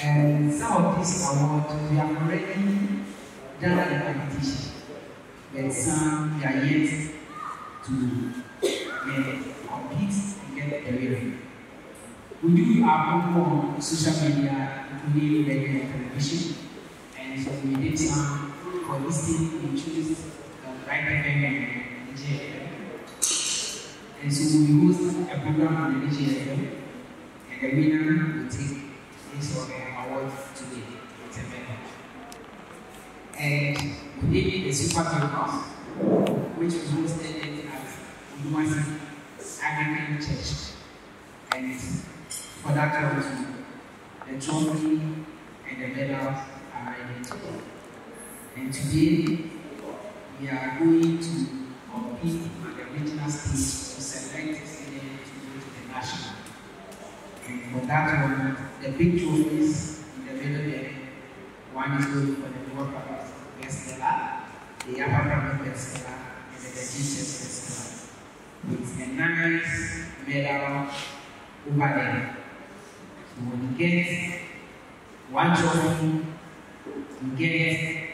And some of these awards, we have already done the competition, but some we are yet to compete and get the winner. We do our own on social media, including radio and television, and so we did some for listening, we choose the uh, right FM and DJFM. And so we host a program on the DJFM, and the winner will take this eh, award today. It's a medal. And we did the Super Concourse, which was hosted at Udumasi Anglican Church. And for that one, the trophy and the medals are identical. And today, we are going to compete on the regional stage to select students to go to the national. For that one, the big trophies in the middle there, one is going for the lower primary bestseller, the upper primary bestseller, and the teacher's bestseller. With a nice medal over there. So when you get one trophy, you get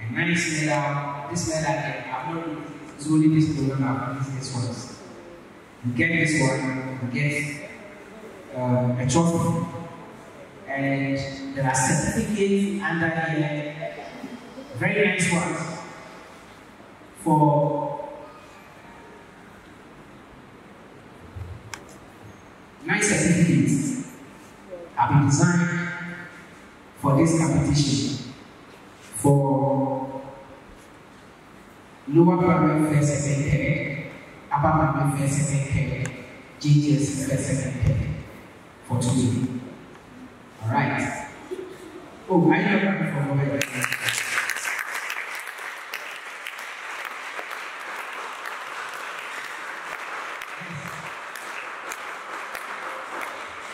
a nice medal. This medal, I'm not it's only this program, I've this one. You get this one, you get uh, a trophy. And there are certificates under here, very nice ones for nice certificates have been designed for this competition for lower primary first, second, third, upper primary first, second, third, GGS first, second, third for today. All right. Oh, I know from over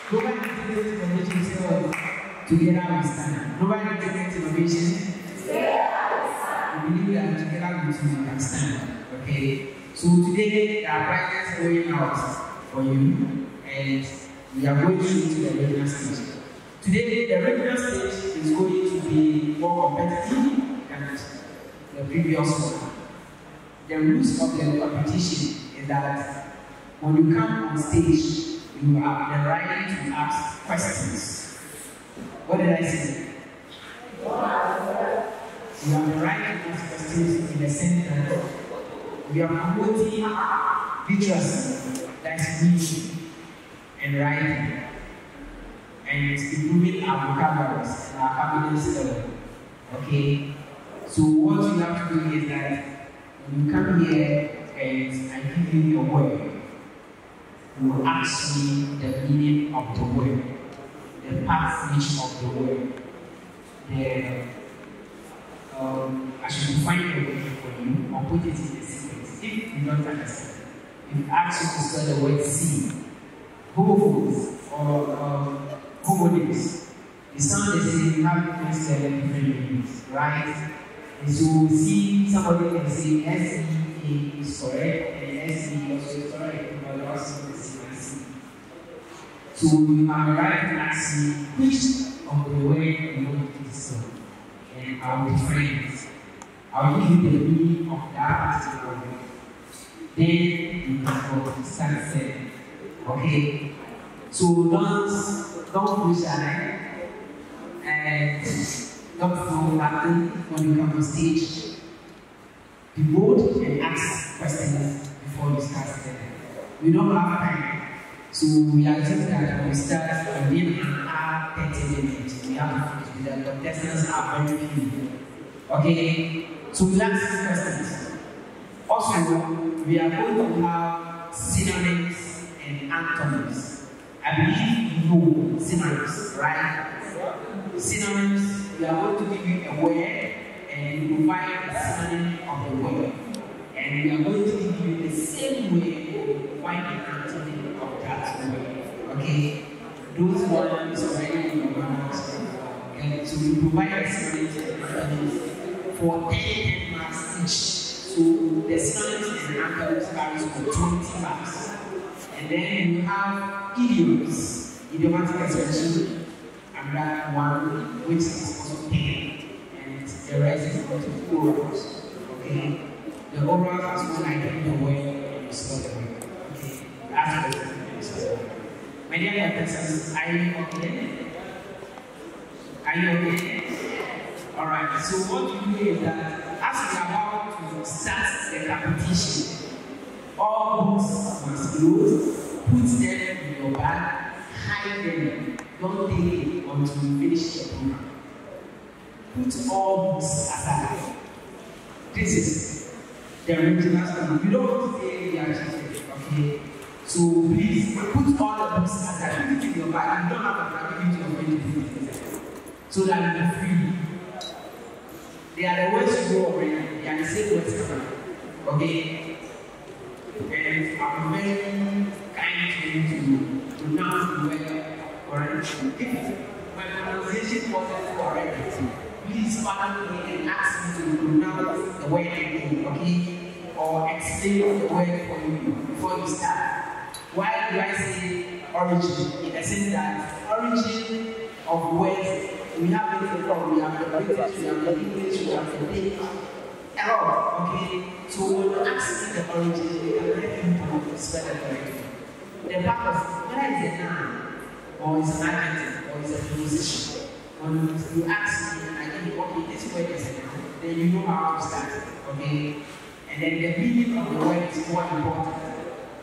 Nobody integrates innovation skills together we stand. Nobody integrates innovation. We believe that together we can stand. Okay. So today there are prizes going out for you, and we are going through to the regional stage. Today the regional stage is going to be more competitive than the previous one. The rules of the competition is that when you come on stage, you have the right to ask questions. What did I say? You have the right to ask questions in the that we are promoting literacy, that's reading and writing, and improving our vocabularies and our confidence level. Okay? So what you have to do is that you come here and I give you a word, you ask me the meaning of the word, the passage of the word, the um, I should find a word for you or put it in the sequence. If you don't understand, if I ask you to spell the word see, homophones or um, homonyms, they sound the same, you have different different meanings, right? And so we see, somebody can say S E A is correct and S E also is correct, but also the same as. So you have a right to ask me which of the word you want to discover and I will define it. I will give you the meaning of that particular word. Then you can start saying, okay? So don't don't push shy and don't feel nothing when you come on stage. Be bold and ask questions before you start saying. We don't have time. So we are just that we start within an hour, 30 minutes, we have to finish the contestants are very few. Okay? So we ask questions. Also, we are going to have synonyms antonyms. I believe you know synonyms, right? Synonyms, we are going to give you a word and you provide a synonym of the word. And we are going to give you the same way provide an antonym of that word. Okay? Those ones already in your manuals. And so we provide a synonym for 10 marks each. So the synonyms and antonyms carries for 20 marks. And then you have idioms, idiomatic expression, another one which is also pen, and the rest is into orals. Okay? The oral is when I give the and you spell the word. Okay? That's the first My dear professors, are you okay? Are you okay? Alright, so what you do is that as we are about to start the competition, all books must close, put them in your bag, hide them, don't take it until you finish the program. Put all books aside. This is the original story. You don't want to say they are okay? So please put all the books aside. Put it in your bag. You don't have bag, give it to your friend so that you be free. They are the words you go already. They are the same words. Okay? And I'm very kind to you to pronounce the word correctly. If my pronunciation wasn't correct, please pardon me and ask me to pronounce the word again, okay? Or explain the word for you before you start. Why do I say origin? In the sense that origin of words we have it from, we have the British, we have the English, we have the Danish, a lot, okay? So when you ask me the origin, we can you to spell it correctly. The part of whether it's a noun, or it's an adjective, or it's a preposition, when you ask me, I give you, okay, this word is a noun, then you know how to start, okay? And then the meaning of the word is more important.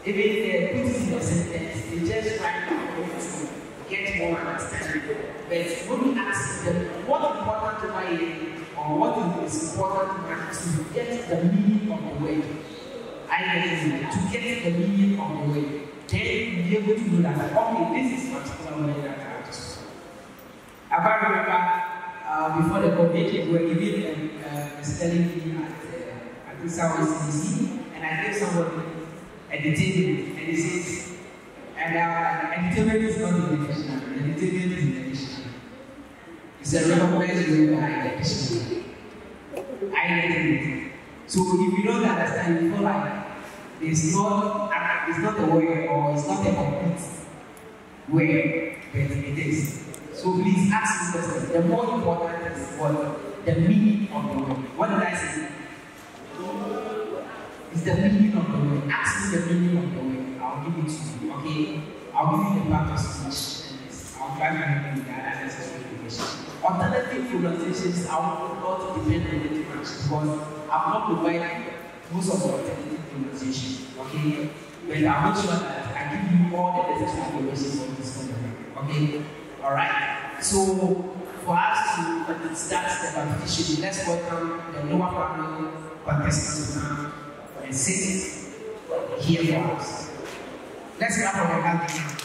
Even if they put it a sentence, they just write to get more understanding. But when we ask them what important to my or what is important to get the meaning of the I get it to get the meaning of the word. Then be able to know that okay, this is particular word that I have to speak. I quite remember uh, before the COVID, we were giving uh, a spelling bee at uh, at the South CDC, and I gave somebody a detainment, and he says, and uh, entertainment is not in the dictionary, entertainment is in the dictionary. It's a recognized the dictionary. It. So if you don't understand, you feel like it's not, it's not a word or it's not a complete word, but it is. So please ask this question. The more important is what? The meaning of the word. What did I say? It's the meaning of the word. Ask me the meaning of the word. I'll give it to you. Okay? I'll give you the part help you with that unnecessary information. Alternative I will not depend on the much because I've not provided most of the alternative pronunciation. Okay? But I'll make sure that I give you all the necessary information for this one. Okay? Alright? So for us to start the competition, let's welcome the lower panel now and sit here for us. Let's clap for the hands.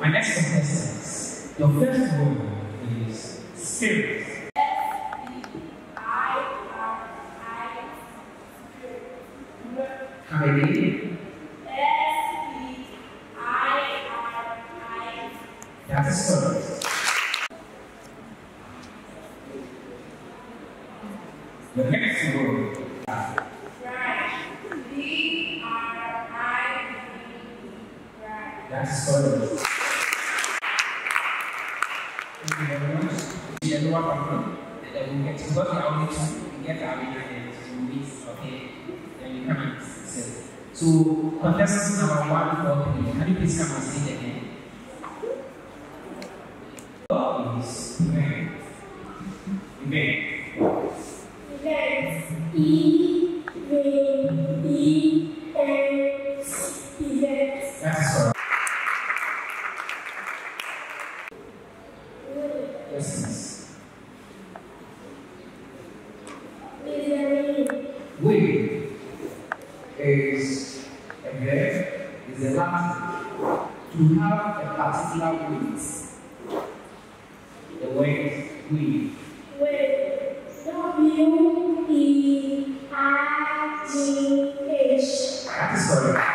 My next contestants, your first word is is a is the last To have a particular width. The word we. With. W-E-I-G-H. That is.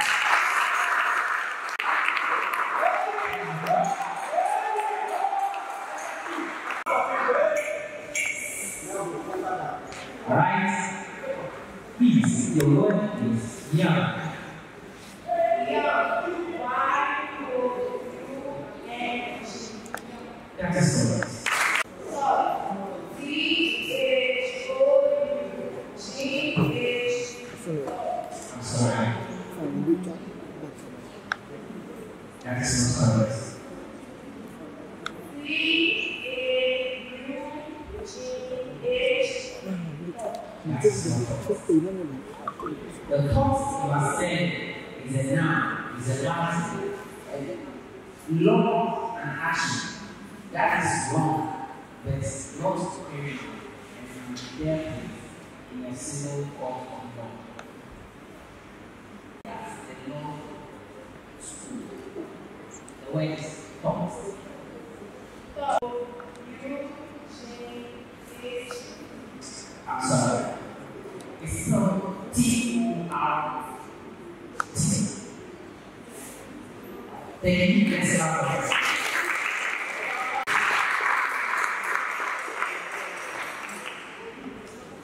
long, there's no spirit and there in a single call of God. That's the long school. The way is comes. So, you say it's... I'm sorry. It's not T-U-R-T. Thank you. Thanks a lot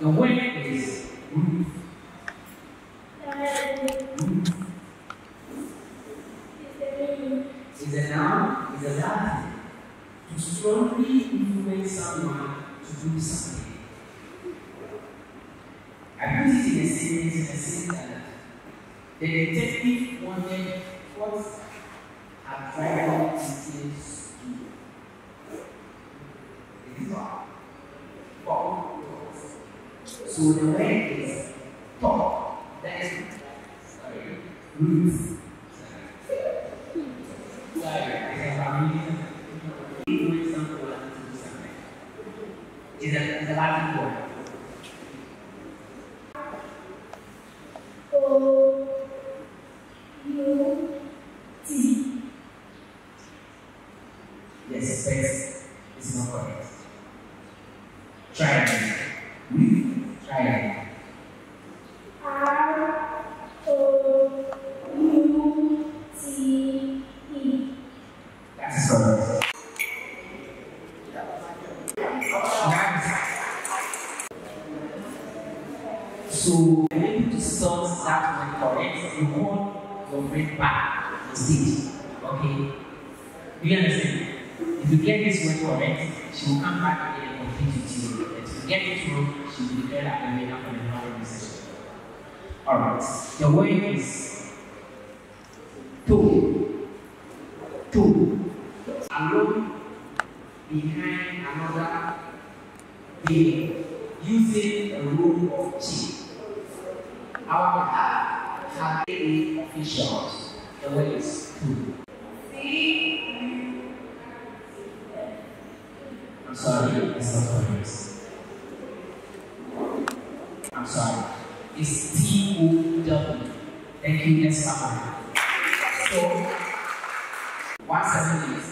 The wind Please. behind another being using a rule of cheat. Our path has made official. The way is true. I'm sorry, it's not for this. I'm sorry. It's T O W. Thank you, next time. So, 170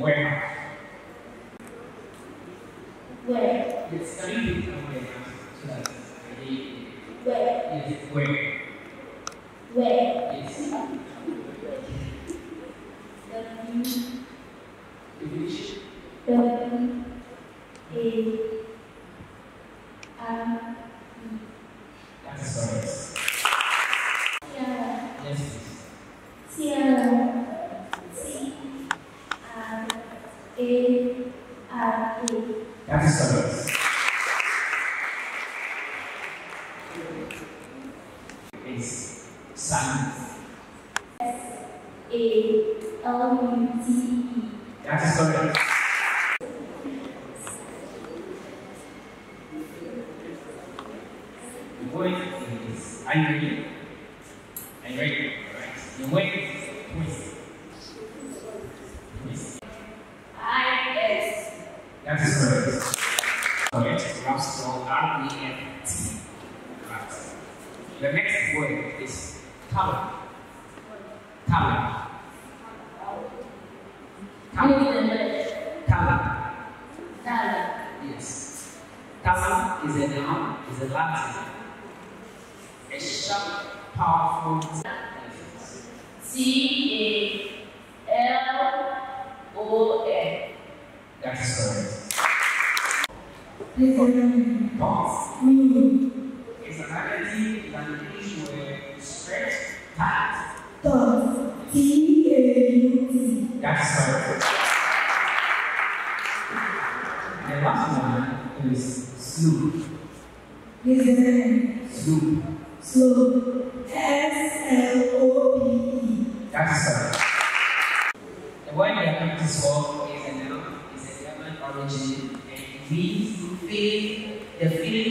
Where? Where? It's studied.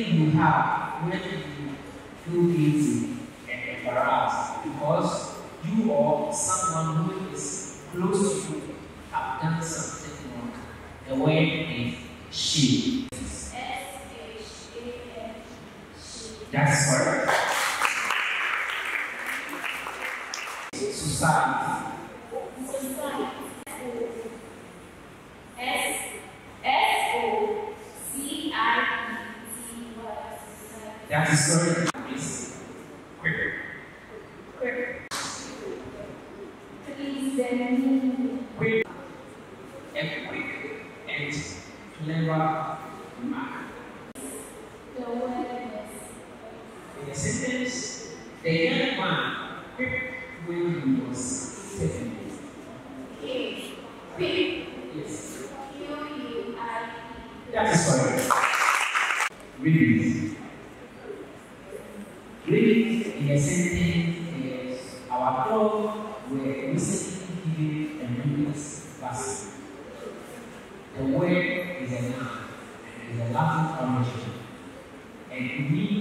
when you have, when you feel guilty and embarrassed because you or someone who is close to you have done something wrong, the word is she. That's correct. Society. É a this verse. The word is a noun, is a Latin origin, and we.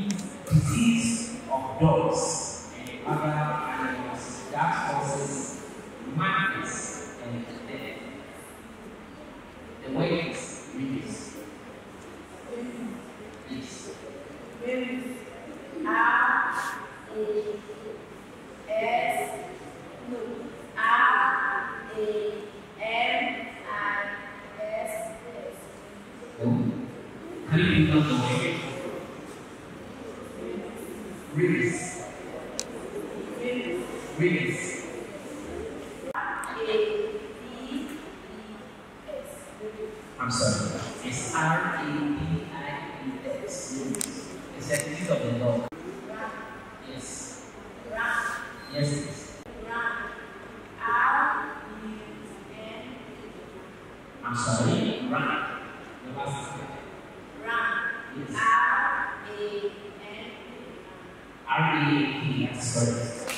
REAP expert.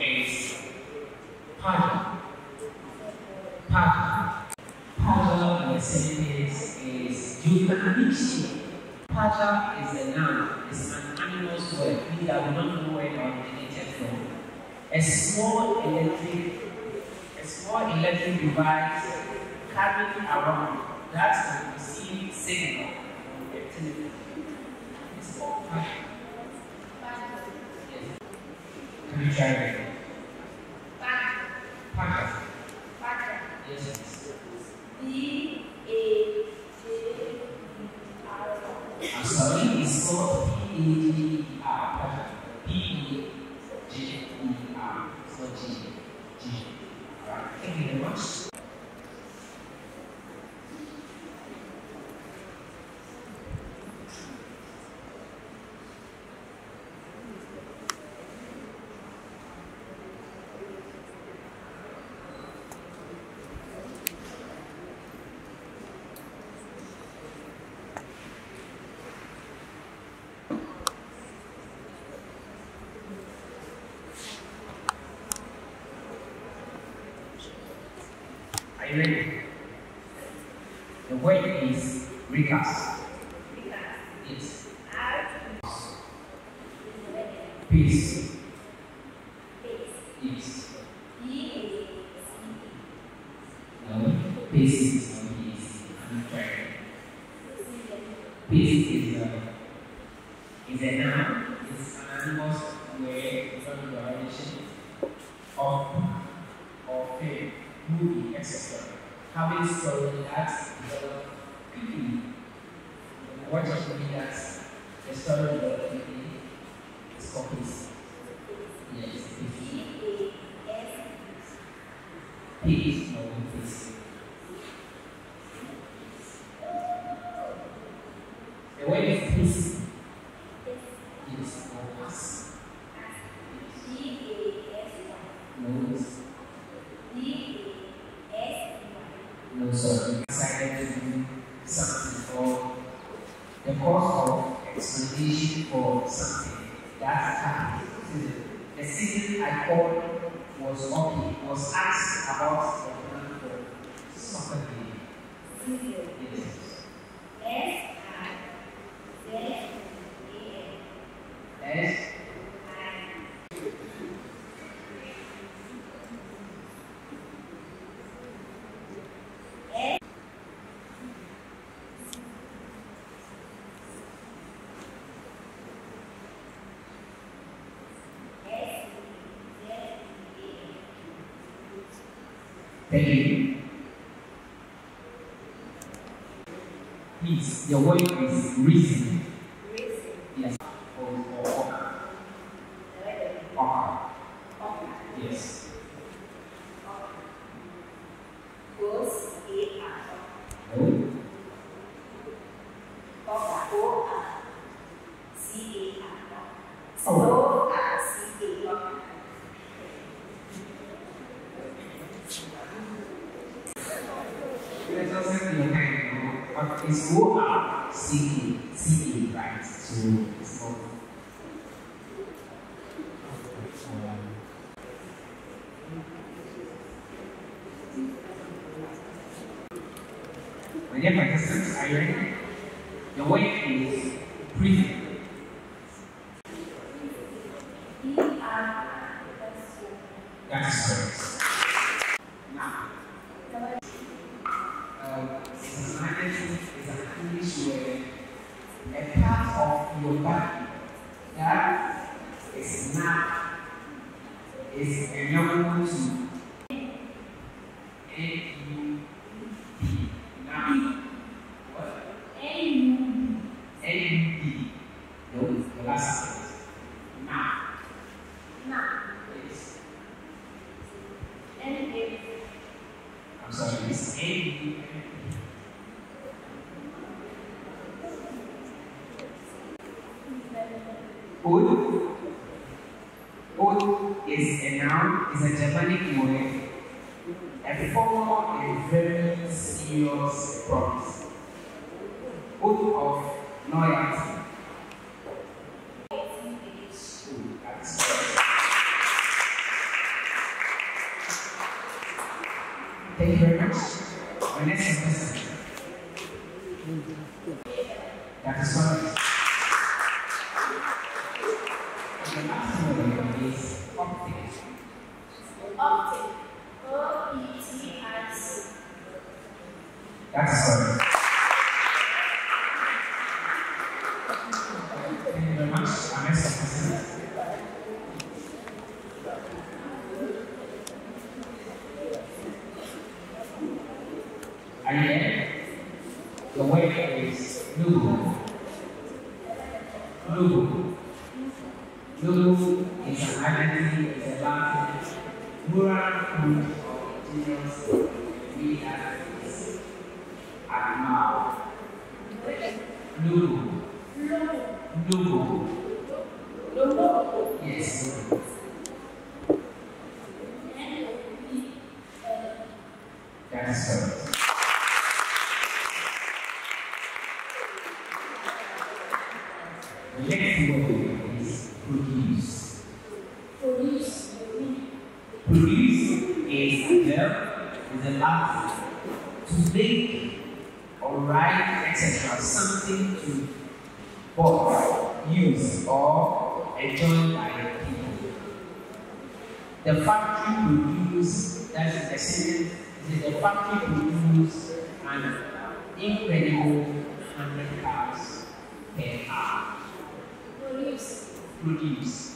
is Paja. The sentence is Yukanishi. Paja is a noun, it's an animal's word, we don't know where it originated from. A small electric, a small electric device carried around that can receive signal from a telephone. It's called Paja. each other. The word is recast. Yes. Peace. The word is his Thank you. Please, your word is reason. Reason? Yes. Or, or, or. Yes. is who are seeking, seeking right. So it's not. Are you ready? and then the way is Lubu. Lubu. Lubu 200 cars per hour. Produce. Produce.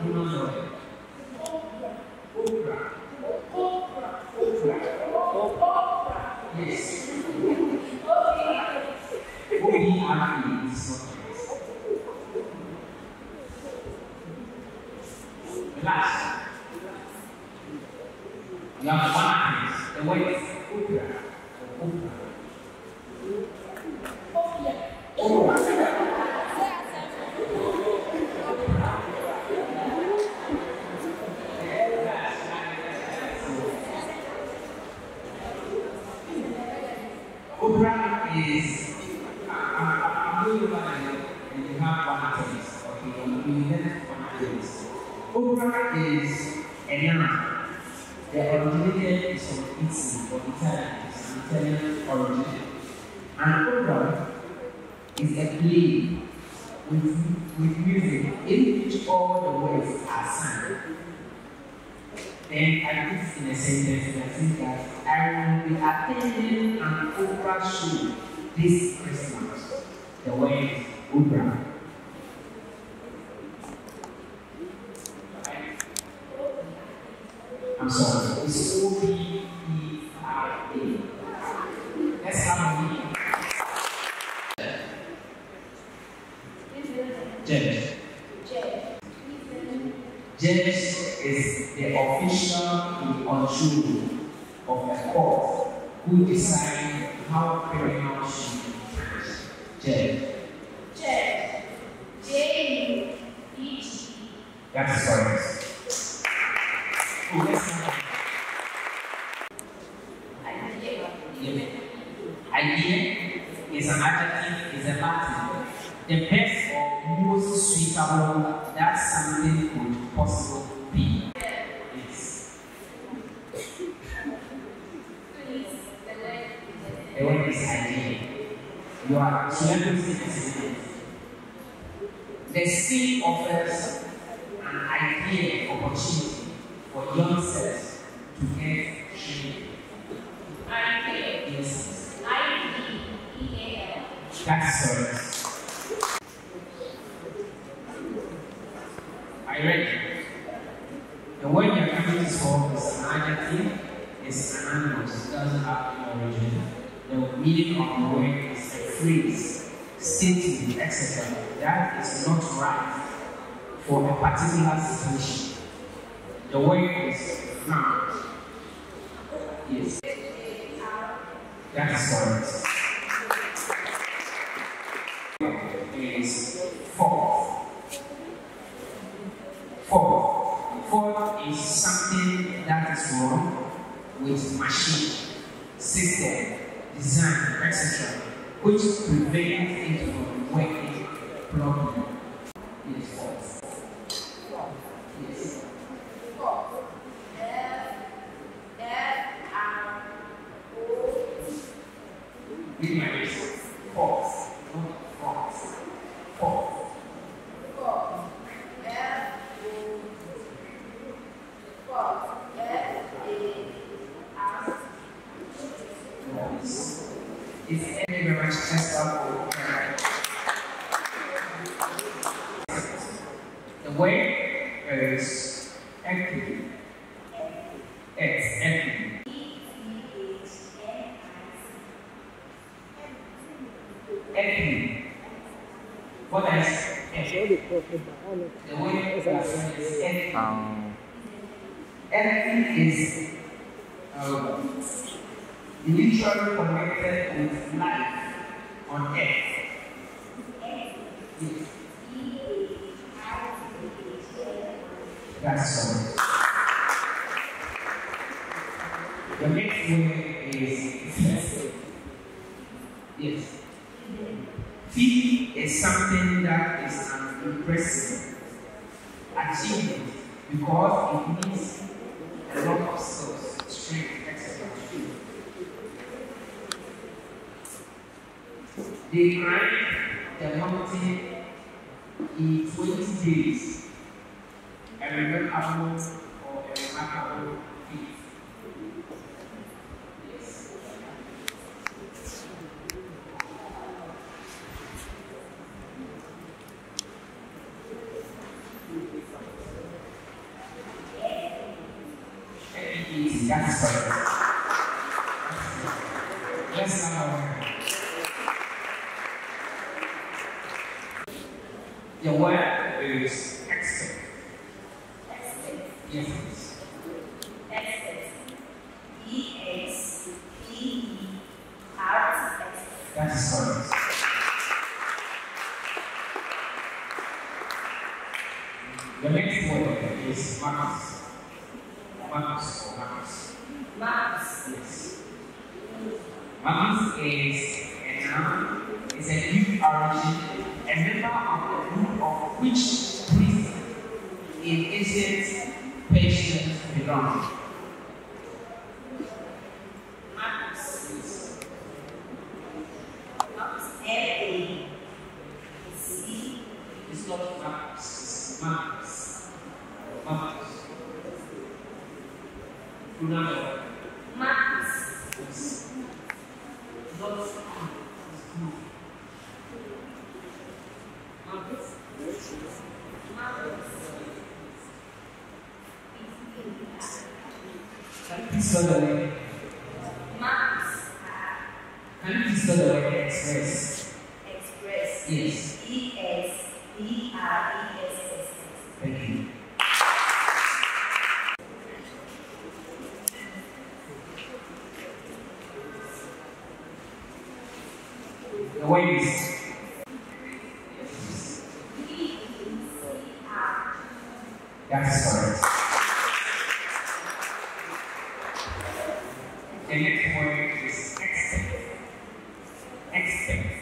C-O. You don't know it. Opera. Opera. Yes. O-E-R-E is not correct. Last. You have one place. The word is opera. or Opera. Opera. Opera is I- I- I'm doing one and you have one artist. Okay, you have one artist. Opera is a noun. The originator is from Italy or Italian. It's an Italian origin. An opera is a play with, with music in which all the words are sung. Then I put it in a sentence and I think that I will be attending an opera show this Christmas. The word opera. I'm sorry. It's O P E R A. Let's have a meeting. James. James is the official in control of a court who decide how criminals should be punished. James. J. J-U-E-G. That's correct. Offers an idea opportunity for youngsters to get training. Idea. Yes, I-D-E-A-L. that's correct. You ready? The word you're coming to solve is an adjective, it's an animal, it doesn't have any origin. The meaning of the word is a phrase, statement, etc. That is not right for a particular situation. The word is found. Yes. That is. Is fourth. Fourth. Fourth is something that is wrong with machine, system, design, etc., which prevents it from working properly. Yes, fourth. Yes. Read my lips. Fourth. Not fourth. Fourth. It's very, very much just up The way is active. It's active. Active. What is active? The way is active. Um, Everything is uh, literally connected with life on earth. Yes. That's all. The next way is flexible. Yes. Feat is something that is an impressive achievement because it needs a lot of skills, strength, etc. They climbed the mountain in 20 days. A remarkable or a remarkable feat. Yes. Easy, that's correct. Yes, now. The word is expert. Yes, please. That is correct. The next word is Marcus. Marcus or Marcus. Yes. Marcus is a noun, is a Greek origin, a member of the group of which priests in ancient Persian belong. Yes. It's not Marcus, it's Marcus. Marcus. Remember, it's not Marcus. Marcus. Can you please spell the word? Can you please spell the word express? Yes. Thank you. The word is That's correct. The next word is expect. Expect.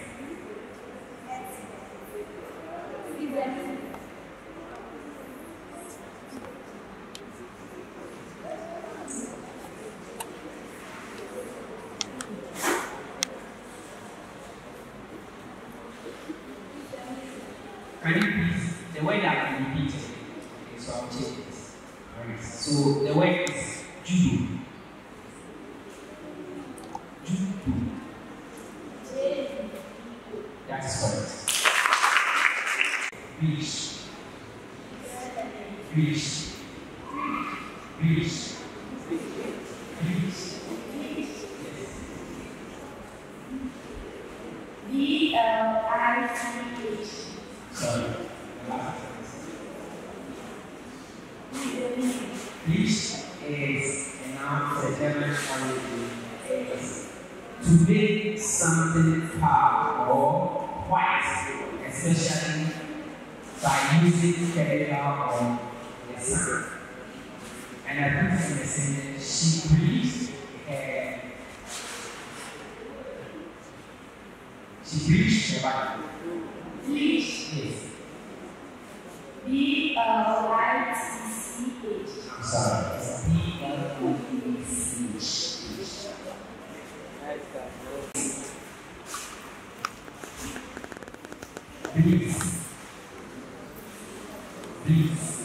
Can you please, the word that we repeated, okay, so I'll change this. Alright, so the word is judo. Judo. That is correct. Bleach. Bleach. Bleach. Bleach. Sorry. the last sentence. Bleach is a noun for German origin. It's To make something pale or white, especially by using chemical or the sun. And I put in the sentence, she bleached her. She bleached her body. Yes. I'm sorry. It's B L O E C H. Peace. Peace.